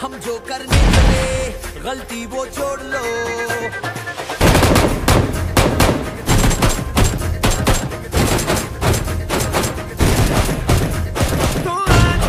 हम जो करने चले गलती वो छोड़ लो। तो आज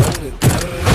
Oh,